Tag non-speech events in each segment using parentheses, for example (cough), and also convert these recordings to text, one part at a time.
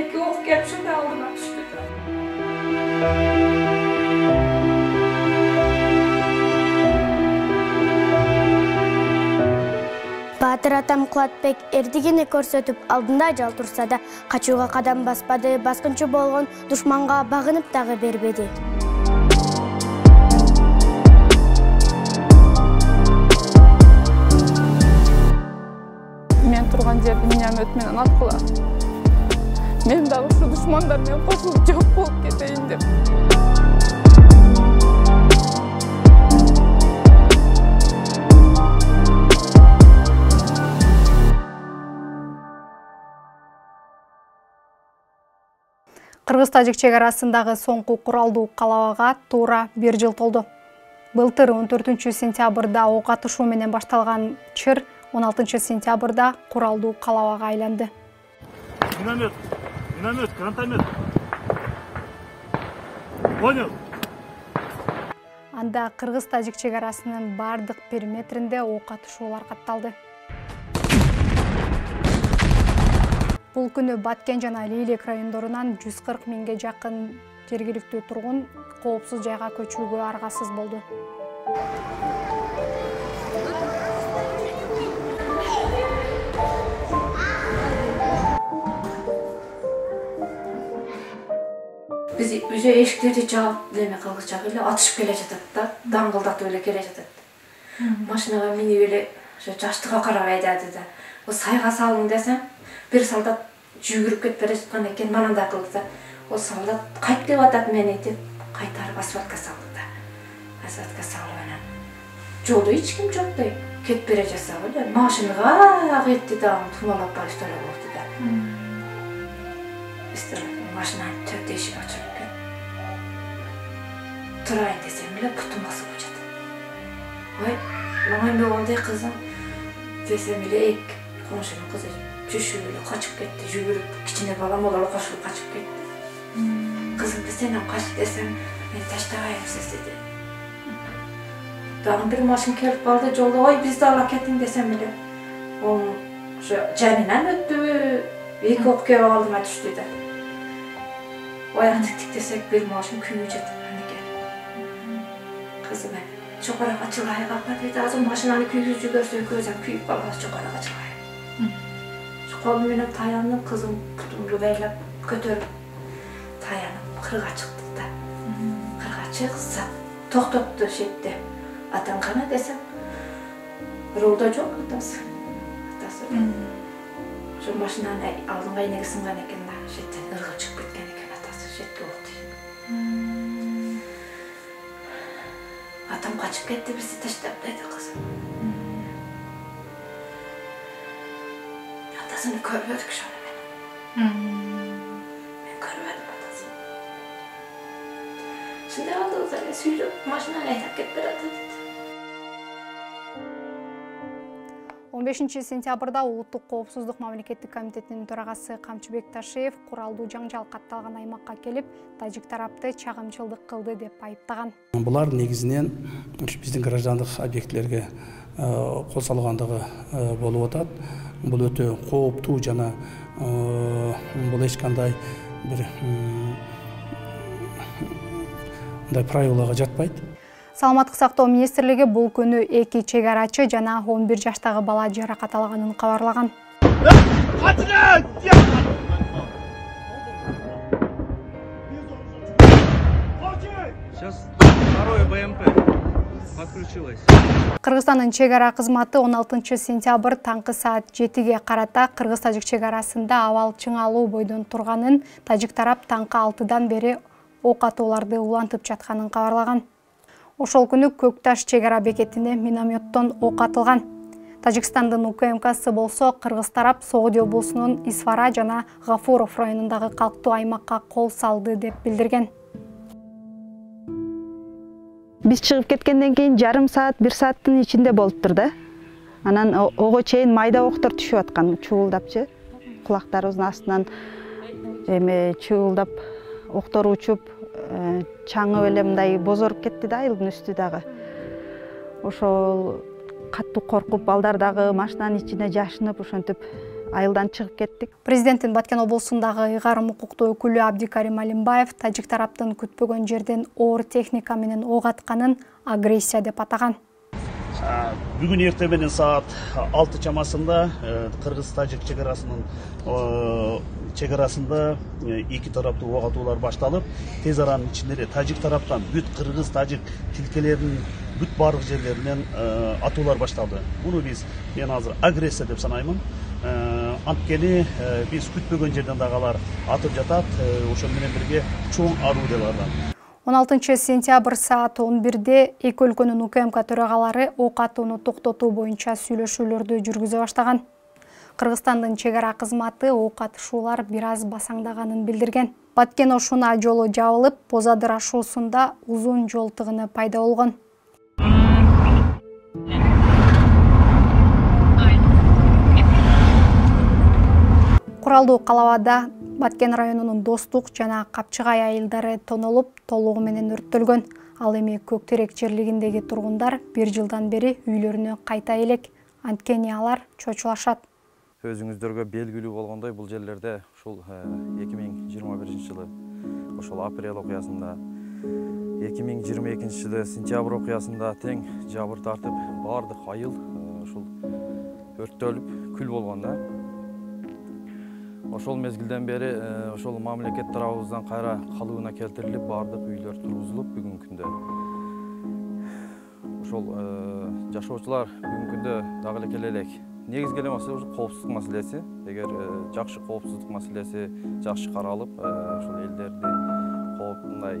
Екі оқ келіп шындай алдыма түсті Батыр атам Кулатбек эрдигини көрсөтүп алдында ажал турса да качууга кадам баспады, баскынчы болгон душманга багынып дагы бербеди. мен тұрған жерді миномет менен аткылап мен дагы ушу душмандар менен кошулуп жок болуп кетейин деп кыргыз тажик чек арасындагы соңку куралдуу калабага туура бир жыл толду. Былтыр он төртүнчү сентябрда ок атышуу менен башталган чыр он алтынчы сентябрда куралдуу калабага айланды. Миномет, гранатомет. Понял? анда кыргыз тажик чек арасынын баардык периметринде ок атышуулар катталды бул күнү баткен жана лейлек райондорунан жүз кырк миңге жакын жергиликтүү тургун коопсуз жайга көчүүгө аргасыз болду биз уже эшиктерди жаап эме кылгычак эле атышып келе жатат да даңгылдатып эле келе жатат машинага минип эле ошо жаштыкка карап айдады да сайга салың десем бир солдат жүгүрүп кетип бара жаткан экен манандай кылды да ол солдат кайт деп атат мени деп кайтарып асфальтка салды да асфальтка салып анан жолдо эч ким жок да кетип бере жатсак эле машинага кетти да тумалап болду да istemem. Başına çok değişik çünkü. Turayın desem bile putum basıp uçadı. Vay, bana bir oldu kızım. Desem bile ilk konuşanın kızı düşüyle kaçıp gitti. Yürüyüp içine babam olarak koşup kaçıp gitti. Hmm. Kızım desene kaç desem ben taştağayım siz dedi. Dağın bir maşın kelip kaldı yolda oy biz de alak ettin desem bile. O caninen öttü. İlk okuyup aldıma düştü de. түштү да аяк тиктик десек бир машина күйүп жатып экен кызым чокорак ачылгай калпа деди азыр машинаны күйгүзүп жиберсе экөөбүз эми күйүп калабыз чокорак ачылгай колум менен таянып кызым бутумду байлап көтөрүп таянып кырга чыктык да кырга чыксак токтотту шетте атаң кана десем рулда жок атасы атасы ошо машинанын алдыңкы айнеги сынган экен да Annem kaçıp gitti, birisi Taştepe'deydi kızım. Hmm. Atasını görüyorduk şöyle benim. Hmm. Ben görmedim atasını. Şimdi aldı uzayla suyucu maşına ne tak ettiler atasını. Он бешинчи сентябрда улуттук коопсуздук мамлекеттик комитетинин төрагасы камчыбек ташиев куралдуу жаңжал катталган аймакка келип тажик тарапты чагымчылдык кылды деп айыптаган. Булар негизинен биздин граждандык объектилерге кол салгандыгы болуп атат. Бул өтө кооптуу жана бул эч кандай бир мындай правилага жатпайт саламаттык сактоо министрлиги бул күнү эки чек арачы жана он бир жаштагы бала жаракат алганын кабарлаган Сейчас второе БМП подключилось. кыргызстандын чек ара кызматы он алтынчы сентябрь таңкы саат жетиге карата кыргыз тажик чек арасында абал чыңалуу бойдон турганын тажик тарап таңкы алтыдан бери ок атууларды улантып жатканын кабарлаган ошол күнү көк таш чек ара бекетине минометтон ок атылган. Тажикстандын укмксы болсо кыргыз тарап сооди облусунун исфара жана гафуров районундагы калктуу аймакка кол салды деп билдирген. Биз чыгып кеткенден кийин жарым саат бир сааттын ичинде болуптур да анан ого чейин майда октор түшүп аткан чуулдапчы кулактарыбыздын астынан эме чуулдап октор учуп чаңы эле мындай бозоруп кетти да айылдын үстү дагы. Ошол катуу коркуп балдар дагы машинанын ичине жашынып ошентип айылдан чыгып кеттик. Президенттин баткен облусундагы ыйгарым укуктуу өкүлү абдикарим алимбаев тажик тараптын күтпөгөн жерден оор техника менен ок атканын агрессия деп атаган бүгүн эртең менен саат алты чамасында кыргыз тажик чек арасынын чек арасында эки тараптуу ок атуулар башталып тез аранын ичинде эле тажик тараптан бүт кыргыз тажик тилкелеринин бүт баардык жерлеринен атуулар башталды муну биз мен азыр агрессия деп санаймын анткени биз күтпөгөн жерден дагы алар атып жатат ошону менен бирге чоң аруу деп он алтынчы сентябрь саат он бирде эки өлкөнүн укмк төрагалары ок атууну токтотуу боюнча сүйлөшүүлөрдү жүргүзө баштаган. Кыргызстандын чек ара кызматы ок атышуулар бир аз басаңдаганын билдирген. Баткен ошуна жолу жабылып боз адыр ашуусунда узун жол тыгыны пайда болгон. Куралдуу калабада баткен районунун достук жана капчыгай айылдары тонолуп толугу менен өрттөлгөн. Ал эми көк терек жерлигиндеги тургундар бир жылдан бери үйлөрүнө кайта элек. Анткени алар чочулашат. Өзүңүздөргө белгилүү болгондой бул жерлерде ушул эки миң жыйырма биринчи жылы ошол апрель окуясында эки миң жыйырма экинчи жылы сентябрь окуясында тең жабыр тартып баардык айыл ушул өрттөлүп күл болгон да. Ошол мезгилден бери ошол мамлекет тарабыбыздан кайра калыбына келтирилип баардык үйлөр тургузулуп бүгүнкү күндө. Ошол жашоочулар бүгүнкү күндө дагы эле келе элек. Негизги эле маселе ушул коопсуздук маселеси. Эгер жакшы коопсуздук маселеси жакшы каралып ошол элдерди мындай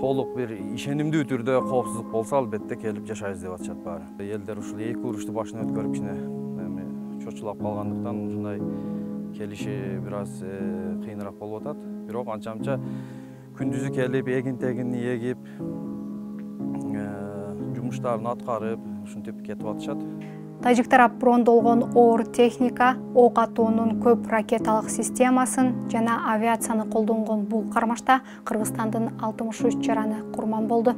толук бир ишенимдүү түрдө коопсуздук болсо албетте келип жашайбыз деп атышат баары. Элдер ушул эки урушту башынан өткөрүп кичине эми чочулап калгандыктан ушундай келиши бир аз кыйыныраак болуп атат. Бирок анча мынча күндүзү келип эгин тегинни эгип жумуштарын аткарып ушинтип кетип атышат. Тажик тарап брондолгон оор техника ок атуунун көп ракеталык системасын жана авиацияны колдонгон бул кармашта кыргызстандын алтымыш үч жараны курман болду.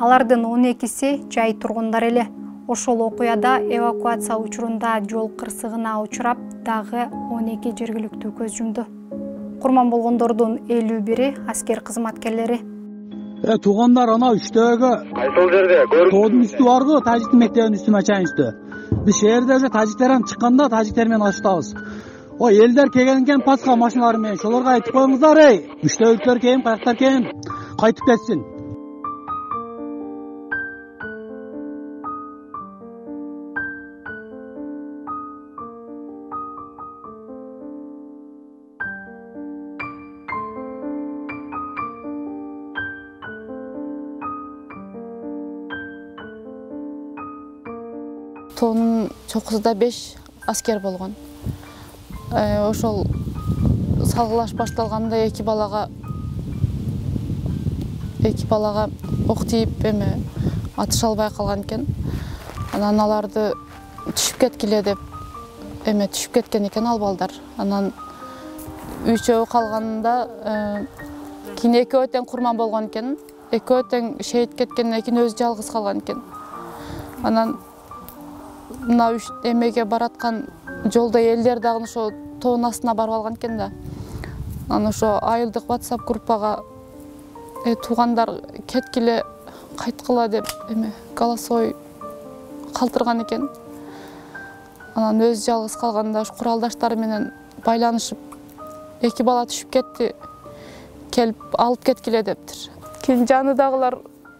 Алардын он экиси жай тургундар эле. Ошол окуяда эвакуация учурунда жол кырсыгына учурап дагы он эки жергиликтүү көз жумду. Курман болгондордун элүү бири аскер кызматкерлери. Э туугандар анау үчтөгү. Кайсыл жерде? Тоодун үстү барго тажиктин мектебинин үстү начайн үстү. Биз шээрде уже тажиктерден чыкканда тажиктер менен ашытабыз. Ой элдер келген экен пасха машиналары менен. Ошолорго айтып коюңуздар эй. Үчтөбүктөр кийин каяктар экен кайтып кетсин тоонун чокусунда беш аскер болгон ошол салгылаш башталганда эки балага эки балага ок тийип эме атыша албай калган экен. Анан аларды түшүп кеткиле деп эме түшүп кеткен экен ал балдар. Анан үчөө калганында кийин экөө тең курман болгон экен. Экөө тең шейит кеткенден кийин өзү жалгыз калган экен. Анан мына эмеге бараткан жолдо элдер дагы ошо тоонун астына барып алган экен да. Анан ошо айылдык whatsapp группага туугандар кеткиле кайткыла деп эме голосовой калтырган экен. Анан өзү жалгыз калганда ушу куралдаштары менен байланышып эки бала түшүп кетти. Келип алып кеткиле дептир. Кийин жанындагылар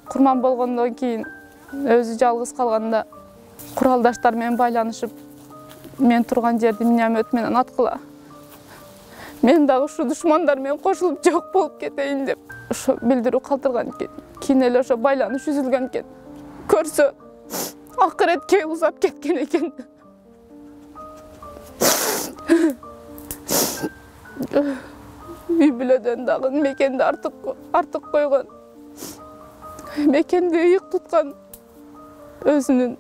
курман болгондон кийин өзү жалгыз калганда куралдаштар менен байланышып мен турган жерди миномет менен аткыла мен дагы ушул душмандар менен кошулуп жок болуп кетейин деп ошо билдирүү калтырган экен кийин эле ошо байланыш үзүлгөн экен көрсө акыретке узап кеткен экен үй бүлөдөн дагы мекенди артык артык койгон мекенди ыйык туткан өзүнүн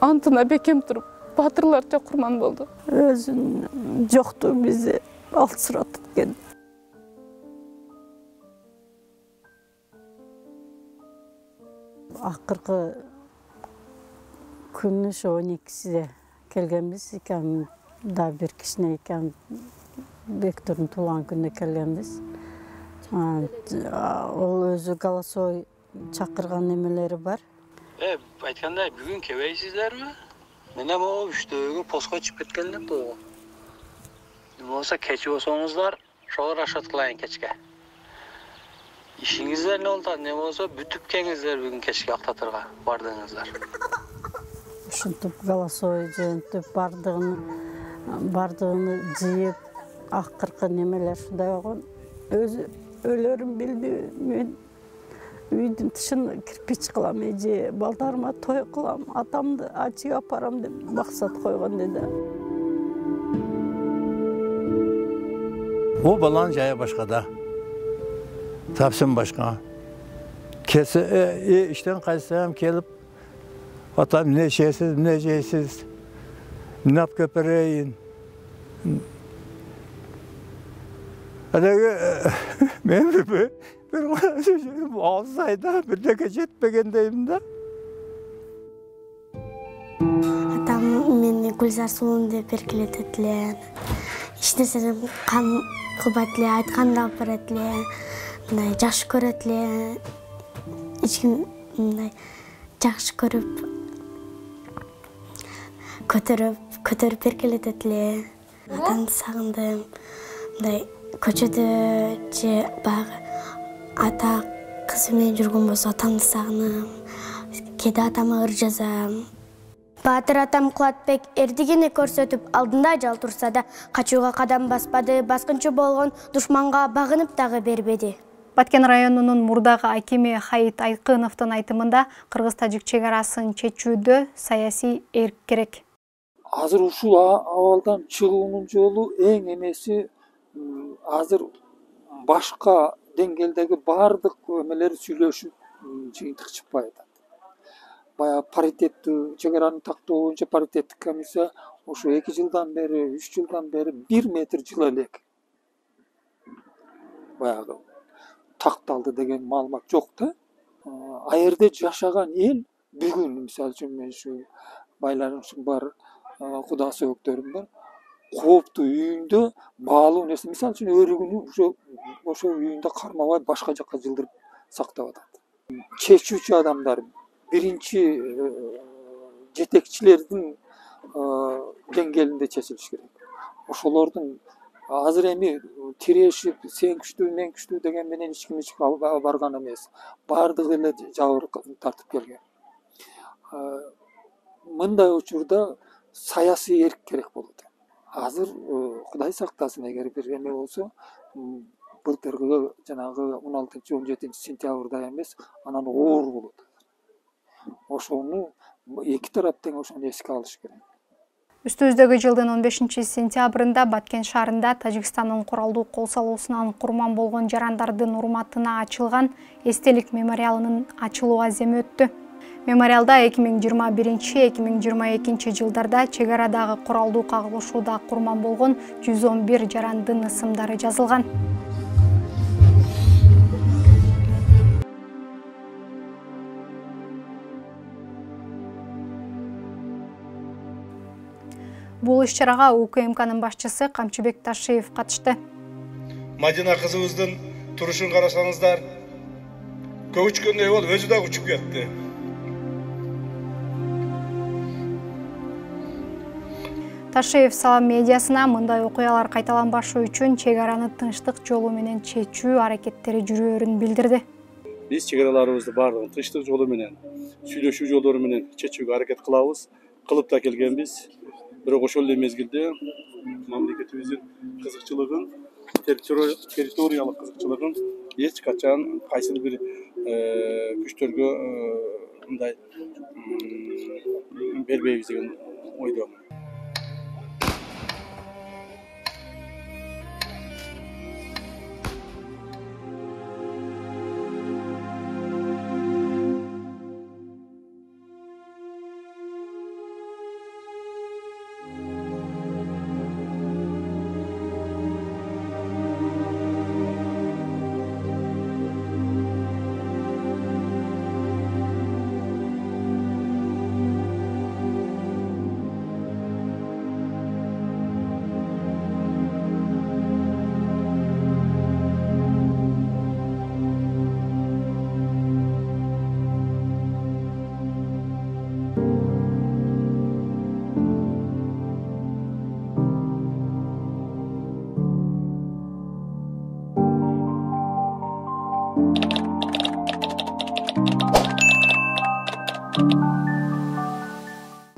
антына бекем туруп баатырларча курман болду өзүнүн жоктугу бизди алсыратат экен акыркы күнү ошо он экисиде келгенбиз икем дагы бир кичине икем бектурдун туулган күнүнө келгенбиз ол өзү голосовой чакырган немелери бар. Э айткандай бүгүн келбейсиздерби мен эми могу үчтөгү постко чыгып кеткен элем да эме болсо кечи болсоңуздар ошого расчет кылайын кечке ишиңиздер эмне болуп атат эмне болсо бүтүп келиңиздер бүгүн кечке актатырга бардыгыңыздар ушинтип голосовой жөнөтүп баардыгын баардыгын жыйып акыркы немелер ушундай болгон өзү өлөрүн билбей мен үйдүн тышын кирпич кылам эже балдарыма той кылам атамды ачыйып апарам деп максат койгон деди о баланын жайы башкада тапсым башка келсе э, иштен кайтсам келип атам эмне ичесиз эмне жейсиз эмне алып келип берейин Әдәге (laughs) мен бір бір алты айда бірдеңе жетпегендеймін да атам мени гүлзар сулуун деп эркелетет эле эч нерседен кам кылбайт эле айтканды алып барат эле мындай жакшы көрөт эле эч ким мындай жакшы көрүп көтөрүп көтөрүп эркелетет эле атамды сагындым мындай көчөдө же баягы ата кызы менен жүргөн болсо атамды сагынам кээде атама ыр жазам. Баатыр атам кубатбек эрдигини көрсөтүп алдында ажал турса да качууга кадам баспады баскынчы болгон душманга багынып дагы бербеди. Баткен районунун мурдагы акими хаит айкыновдун айтымында кыргыз тажик чек арасын чечүүдө саясий эрк керек. Азыр ушул абалдан чыгуунун жолу эң эмеси азыр башка деңгээлдеги баардык эмелер сүйлөшүп жыйынтык чыкпай атат баягы паритеттүү чек араны тактоо боюнча паритеттик комиссия ошо эки жылдан бери үч жылдан бери бир метр жыла элек баягы такталды деген маалымат жок да ал жерде жашаган эл бүгүн мисалы үчүн мен ушу байланышым бар куда сөбөктөрүм бар. Кооптуу үйүндө баалуу нерсе. Мисалы үчүн өрүгүнү ошо ошол үйүндө кармабай башка жака жылдырып сактап атат. Чечүүчү адамдар биринчи э, жетекчилердин э, деңгээлинде чечилиш керек. Ошолордун азыр эми тирешип сен күчтүү мен күчтүү деген менен эч ким эч барган эмес. Баардыгы эле жабыр тартып келген. Э, мындай учурда саясий эрк керек болот. Азыр э, кудай сактасын эгер бир эме болсо былтыркы жанагы он алтынчы он жетинчи сентябрда эмес анан оор болот. Ошону эки тарап тең ошону эске алыш керек. Үстүбүздөгү жылдын он бешинчи сентябрында баткен шаарында тажикстандын куралдуу кол салуусунан курман болгон жарандардын урматына ачылган эстелик мемориалынын ачылуу аземи өттү мемориалда эки миң жыйырма биринчи эки миң жыйырма экинчи жылдарда чек арадагы куралдуу кагылышууда курман болгон жүз он бир жарандын ысымдары жазылган. Бул иш чарага укмкнын башчысы камчыбек ташиев катышты. Мадина кызыбыздын турушун карасаңыздар көк учкөндөй болуп өзү дагы учуп кетти ташиев салам медиасына мындай окуялар кайталанбашы үчүн чек араны тынчтык жолу менен чечүү аракеттери жүрөөрүн билдирди биз чек араларыбызды баардыгын тынчтык жолу менен сүйлөшүү жолдору менен чечүүгө аракет кылабыз кылып да келгенбиз бирок ошол эле мезгилде мамлекетибиздин кызыкчылыгын территориялык кызыкчылыгын эч качан кайсыл бир күчтөргө мындай бербейбиз деген ойдомун